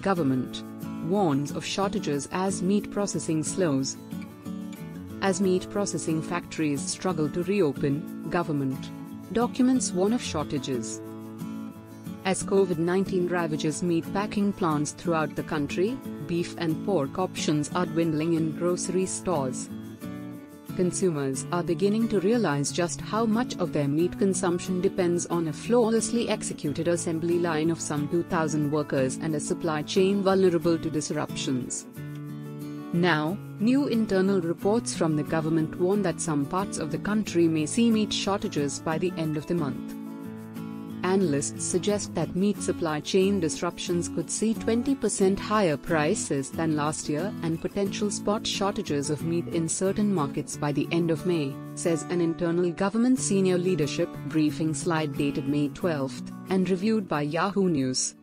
Government warns of shortages as meat processing slows. As meat processing factories struggle to reopen, government documents warn of shortages. As COVID-19 ravages meat packing plants throughout the country, beef and pork options are dwindling in grocery stores. Consumers are beginning to realize just how much of their meat consumption depends on a flawlessly executed assembly line of some 2,000 workers and a supply chain vulnerable to disruptions. Now, new internal reports from the government warn that some parts of the country may see meat shortages by the end of the month. Analysts suggest that meat supply chain disruptions could see 20% higher prices than last year and potential spot shortages of meat in certain markets by the end of May, says an internal government senior leadership briefing slide dated May 12 and reviewed by Yahoo News.